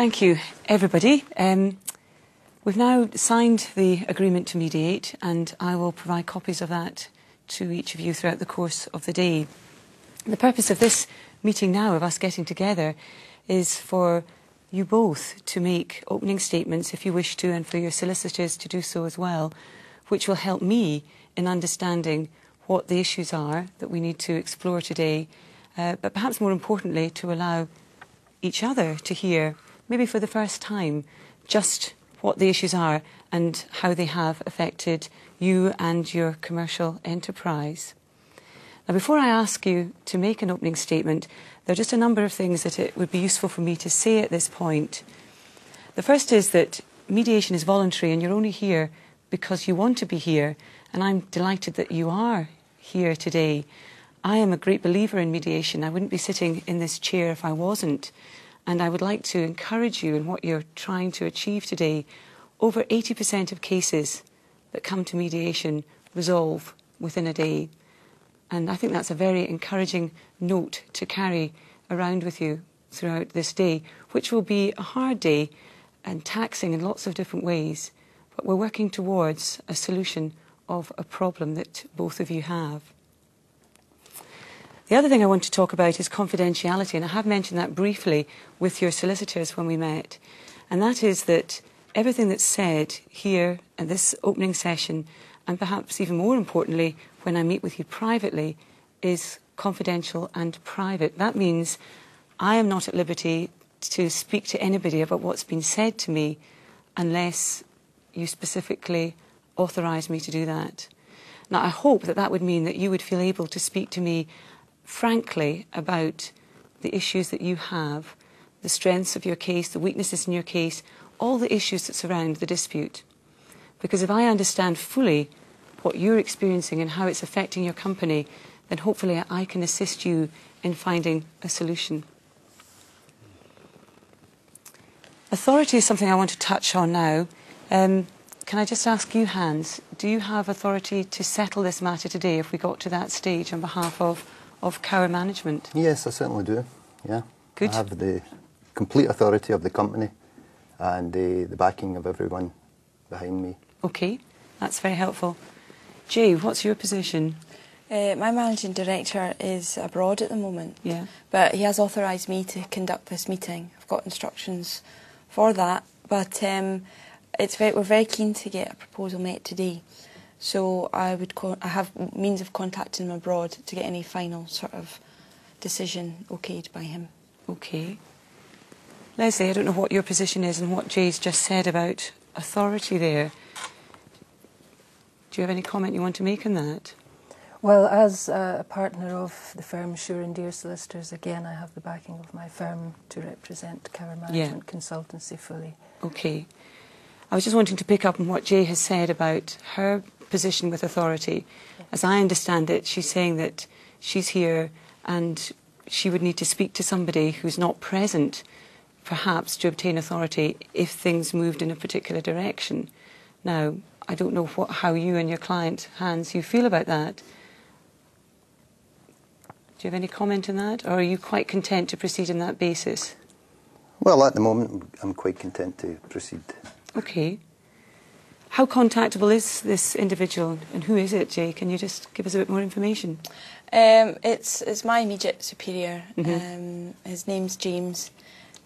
Thank you, everybody. Um, we've now signed the agreement to mediate, and I will provide copies of that to each of you throughout the course of the day. The purpose of this meeting now, of us getting together, is for you both to make opening statements if you wish to, and for your solicitors to do so as well, which will help me in understanding what the issues are that we need to explore today, uh, but perhaps more importantly, to allow each other to hear, maybe for the first time, just what the issues are and how they have affected you and your commercial enterprise. Now, before I ask you to make an opening statement, there are just a number of things that it would be useful for me to say at this point. The first is that mediation is voluntary and you're only here because you want to be here, and I'm delighted that you are here today. I am a great believer in mediation. I wouldn't be sitting in this chair if I wasn't. And I would like to encourage you in what you're trying to achieve today. Over 80% of cases that come to mediation resolve within a day. And I think that's a very encouraging note to carry around with you throughout this day, which will be a hard day and taxing in lots of different ways. But we're working towards a solution of a problem that both of you have. The other thing I want to talk about is confidentiality, and I have mentioned that briefly with your solicitors when we met. And that is that everything that's said here in this opening session, and perhaps even more importantly, when I meet with you privately, is confidential and private. That means I am not at liberty to speak to anybody about what's been said to me unless you specifically authorise me to do that. Now, I hope that that would mean that you would feel able to speak to me frankly about the issues that you have, the strengths of your case, the weaknesses in your case, all the issues that surround the dispute. Because if I understand fully what you're experiencing and how it's affecting your company, then hopefully I can assist you in finding a solution. Authority is something I want to touch on now. Um, can I just ask you, Hans, do you have authority to settle this matter today if we got to that stage on behalf of, of Cower Management? Yes, I certainly do. Yeah. Good. I have the complete authority of the company and the, the backing of everyone behind me. Okay, that's very helpful. Jay, what's your position? Uh, my managing director is abroad at the moment, Yeah. but he has authorised me to conduct this meeting. I've got instructions for that, but um, it's very, we're very keen to get a proposal made today. So I would co- I have means of contacting him abroad to get any final sort of decision okayed by him. Okay. Leslie, I don't know what your position is and what Jay's just said about authority there. Do you have any comment you want to make on that? Well, as uh, a partner of the firm Sure and Dear Solicitors, again, I have the backing of my firm to represent Cower Management Consultancy fully. Okay. I was just wanting to pick up on what Jay has said about her position with authority. As I understand it, she's saying that she's here and she would need to speak to somebody who's not present, perhaps to obtain authority if things moved in a particular direction. Now, I don't know what, how you and your client, Hans, you feel about that. Do you have any comment on that, or are you quite content to proceed on that basis? Well, at the moment, I'm quite content to proceed. Okay. How contactable is this individual and who is it, Jay? Can you just give us a bit more information? Um, it's it's my immediate superior. Mhm. Um, his name's James.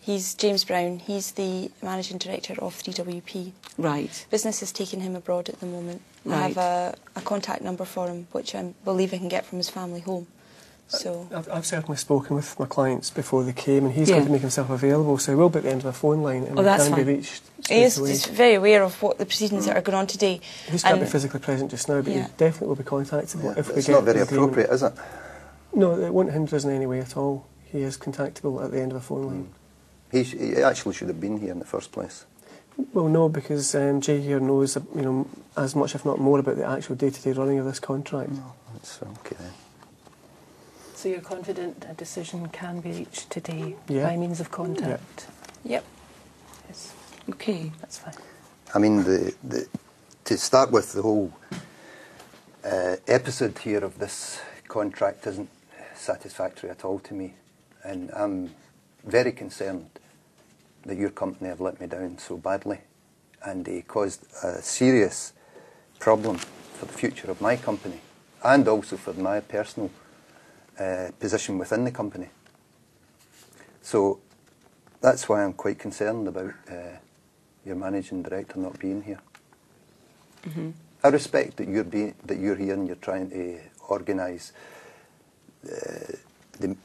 He's James Brown. He's the managing director of 3WP. Right. Business is taking him abroad at the moment. I have a, a contact number for him, which I believe I can get from his family home. So I've, I've certainly spoken with my clients before they came, and he's Yeah. going to make himself available, so he will be at the end of the phone line, and Oh, that's can fine. be reached he is away. just very aware of what the proceedings that are going on today. He can't be physically present just now, but Yeah. he definitely will be contactable Yeah, if we it's not very the appropriate, is it? No, it won't hinder us in any way at all. He is contactable at the end of the phone line. He, sh- he actually should have been here in the first place. Well, no, because um, Jay here knows, you know, as much if not more about the actual day-to-day running of this contract. That's okay then. So you're confident a decision can be reached today Yeah. by means of contact? Yep. Yes, Okay. that's fine. I mean, the, the, to start with, the whole uh, episode here of this contract isn't satisfactory at all to me, and I'm very concerned that your company have let me down so badly, and they caused a serious problem for the future of my company, and also for my personal uh, position within the company. So that's why I'm quite concerned about uh, your managing director not being here. Mm-hmm. I respect that you're being, that you're here and you're trying to organise uh, the,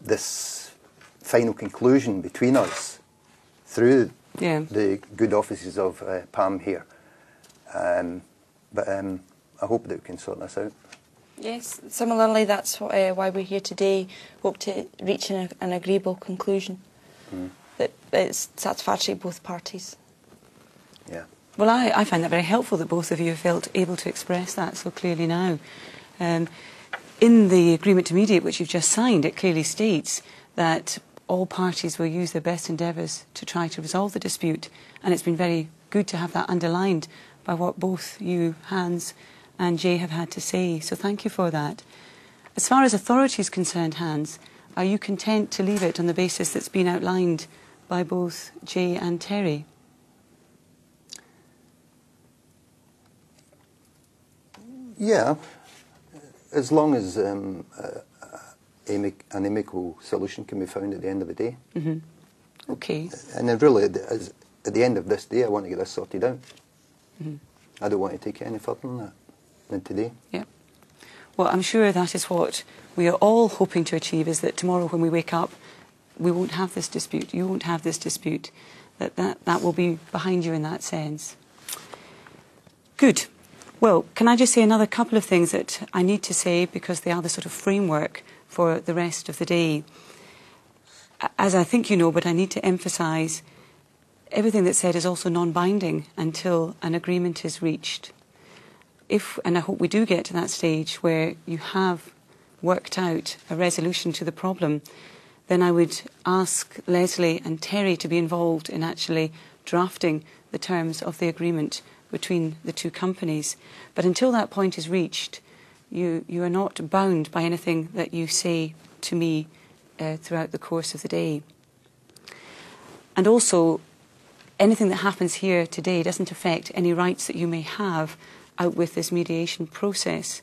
this final conclusion between us through Yeah. the good offices of uh, Pam here. Um, but um, I hope that we can sort this out. Yes, similarly, that's what, uh, why we're here today. Hope to reach an, an agreeable conclusion Mm. that it's satisfactory to both parties. Yeah. Well, I, I find that very helpful that both of you have felt able to express that so clearly now. Um, in the agreement to mediate, which you've just signed, it clearly states that all parties will use their best endeavours to try to resolve the dispute, and it's been very good to have that underlined by what both you, Hans, and Jay have had to say. So thank you for that. As far as authority is concerned, Hans, are you content to leave it on the basis that's been outlined by both Jay and Terry? Yeah, as long as um, uh, an amicable solution can be found at the end of the day. hmm Okay. And then really, at the, as, at the end of this day, I want to get this sorted out. Mhm. I don't want to take it any further than that, than today. Yeah. Well, I'm sure that is what we are all hoping to achieve is that tomorrow when we wake up, we won't have this dispute. You won't have this dispute. That, that, that will be behind you in that sense. Good. Well, can I just say another couple of things that I need to say because they are the sort of framework for the rest of the day. As I think you know, but I need to emphasise everything that's said is also non binding until an agreement is reached if, and I hope we do get to that stage where you have worked out a resolution to the problem, then I would ask Leslie and Terry to be involved in actually drafting the terms of the agreement between the two companies. But until that point is reached, you, you are not bound by anything that you say to me uh, throughout the course of the day. And also, anything that happens here today doesn't affect any rights that you may have out with this mediation process.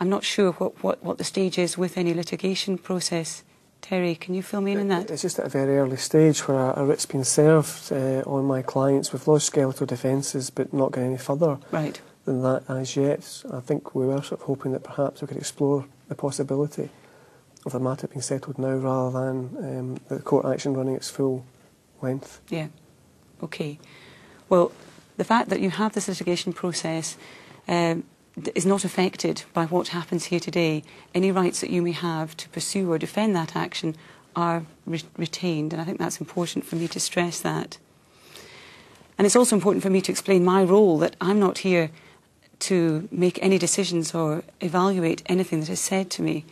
I'm not sure what, what, what the stage is with any litigation process. Terry, can you fill me in on that? It's just at a very early stage where a, a writ's been served uh, on my clients. We've lodged skeletal defences but not gone any further Right. than that as yet. I think we were sort of hoping that perhaps we could explore the possibility of the matter being settled now rather than um, the court action running its full length. Yeah. Okay. Well, the fact that you have this litigation process um, is not affected by what happens here today. Any rights that you may have to pursue or defend that action are re- retained, and I think that's important for me to stress that. And it's also important for me to explain my role that I'm not here to make any decisions or evaluate anything that is said to me.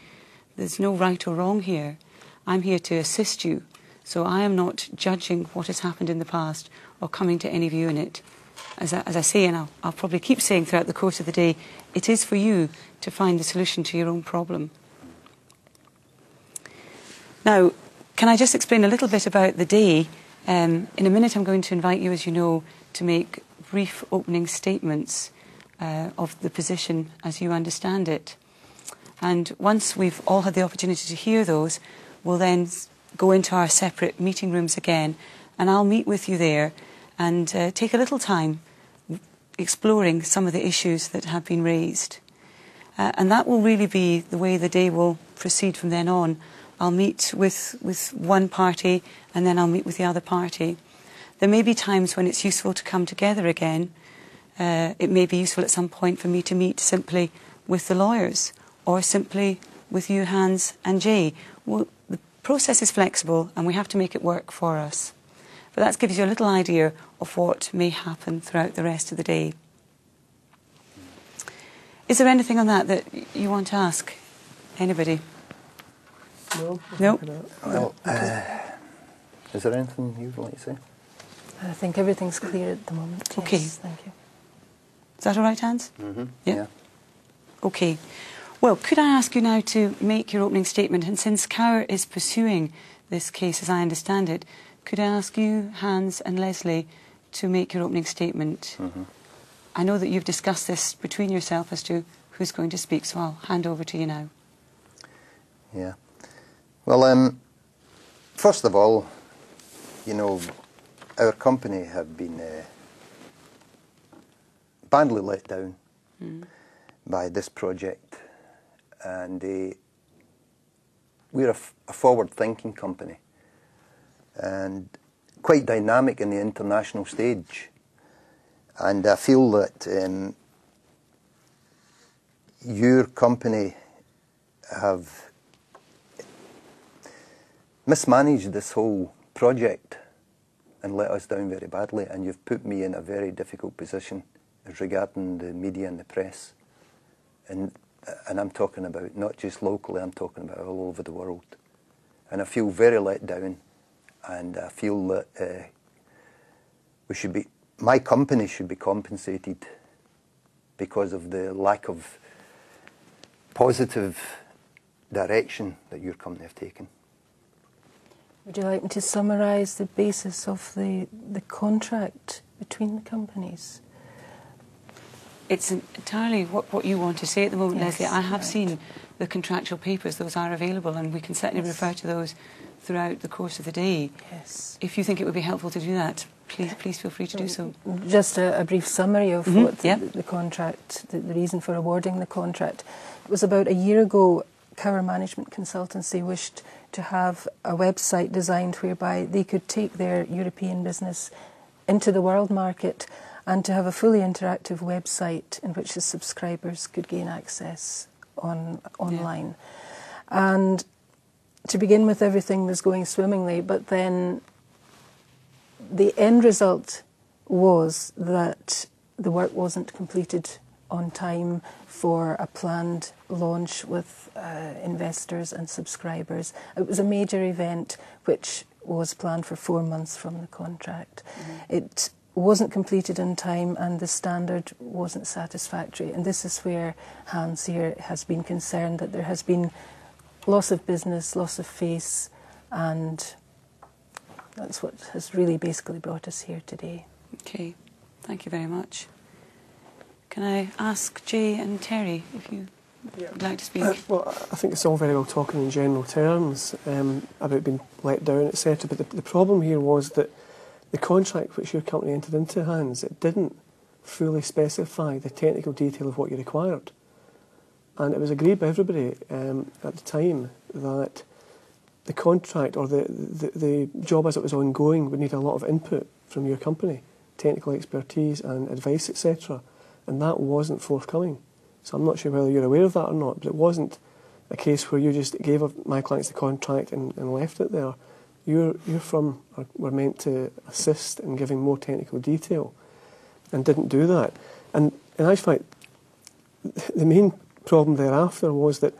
There's no right or wrong here. I'm here to assist you. So I am not judging what has happened in the past or coming to any view in it. As I, as I say, and I'll, I'll probably keep saying throughout the course of the day, it is for you to find the solution to your own problem. Now, can I just explain a little bit about the day? Um, in a minute, I'm going to invite you, as you know, to make brief opening statements uh, of the position as you understand it. And once we've all had the opportunity to hear those, we'll then go into our separate meeting rooms again, and I'll meet with you there and uh, take a little time exploring some of the issues that have been raised. Uh, and that will really be the way the day will proceed from then on. I'll meet with, with one party and then I'll meet with the other party. There may be times when it's useful to come together again. Uh, it may be useful at some point for me to meet simply with the lawyers or simply with you, Hans and Jay. Well, the process is flexible and we have to make it work for us. But that gives you a little idea of what may happen throughout the rest of the day. Is there anything on that that you want to ask? Anybody? No? No. Well, uh, is there anything you would like to say? I think everything's clear at the moment. Yes, Okay. Thank you. Is that all right, Hans? Mm-hmm. Yeah. Okay. Well, could I ask you now to make your opening statement? And since Cower is pursuing this case, as I understand it, could I ask you, Hans and Leslie, to make your opening statement? Mm-hmm. I know that you've discussed this between yourself as to who's going to speak, so I'll hand over to you now. Yeah. Well, um, first of all, you know, our company have been uh, badly let down Mm. by this project, and uh, we're a, f- a forward-thinking company and quite dynamic in the international stage. And I feel that um, your company have mismanaged this whole project and let us down very badly, and you've put me in a very difficult position as regarding the media and the press. And, and I'm talking about not just locally, I'm talking about all over the world. And I feel very let down, and I feel that uh, we should be, my company should be compensated because of the lack of positive direction that your company have taken. Would you like me to summarise the basis of the, the contract between the companies? It's entirely what, what you want to say at the moment, Yes, Leslie. I have right. seen the contractual papers, those are available, and we can certainly Yes. refer to those throughout the course of the day. Yes. If you think it would be helpful to do that, please, please feel free to do so. Just a, a brief summary of Mhm, what the, yeah. the contract, the, the reason for awarding the contract. It was about a year ago, Cower Management Consultancy wished to have a website designed whereby they could take their European business into the world market and to have a fully interactive website in which the subscribers could gain access on online. And to begin with, everything was going swimmingly, but then the end result was that the work wasn't completed on time for a planned launch with uh, investors and subscribers. It was a major event which was planned for four months from the contract. It wasn't completed in time and the standard wasn't satisfactory. And this is where Hans here has been concerned that there has been loss of business, loss of face, and that's what has really basically brought us here today. Okay, thank you very much. Can I ask Jay and Terry if you would like to speak? Uh, well, I think it's all very well talking in general terms um, about being let down, etc. But the, the problem here was that the contract which your company entered into, Hans, it didn't fully specify the technical detail of what you required. And it was agreed by everybody um, at the time that the contract or the, the, the job as it was ongoing would need a lot of input from your company, technical expertise and advice, etc. And that wasn't forthcoming. So I'm not sure whether you're aware of that or not, but it wasn't a case where you just gave my clients the contract and, and left it there. Your, your firm are, were meant to assist in giving more technical detail and didn't do that. And in actual fact, the main problem thereafter was that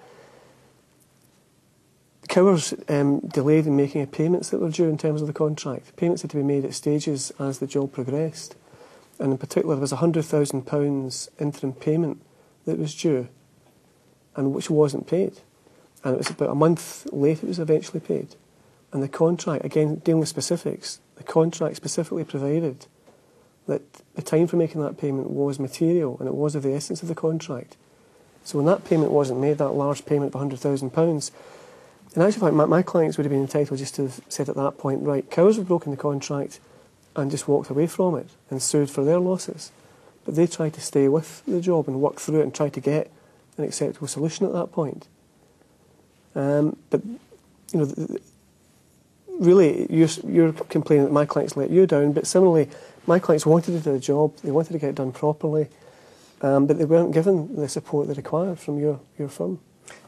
Cowers um, delayed in making payments that were due in terms of the contract. Payments had to be made at stages as the job progressed. And in particular, there was a £100,000 interim payment that was due and which wasn't paid. And it was about a month late it was eventually paid. And the contract, again, dealing with specifics, the contract specifically provided that the time for making that payment was material and it was of the essence of the contract. So when that payment wasn't made, that large payment of £100,000, in actual fact, my, my clients would have been entitled just to have said at that point, right, Cowers have broken the contract and just walked away from it and sued for their losses. But they tried to stay with the job and work through it and try to get an acceptable solution at that point. Um, but, you know, th- th- really, you're, you're complaining that my clients let you down, but similarly, my clients wanted to do the job, they wanted to get it done properly, um, but they weren't given the support they required from your, your firm.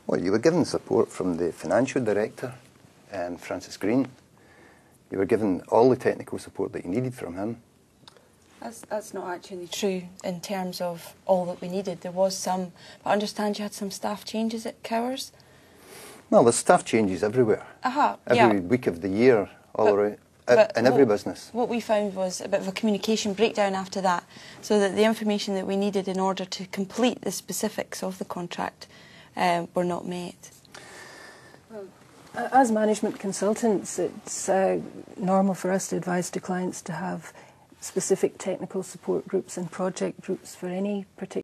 Well, you were given support from the financial director, um, Francis Green. You were given all the technical support that you needed from him. That's, that's not actually true in terms of all that we needed. There was some, but I understand you had some staff changes at Cowers. Well, the staff changes everywhere. Aha, Every yeah. week of the year, all But- around, but in every what- business. What we found was a bit of a communication breakdown after that, so that the information that we needed in order to complete the specifics of the contract um, were not met. As management consultants, it's uh, normal for us to advise to clients to have specific technical support groups and project groups for any particular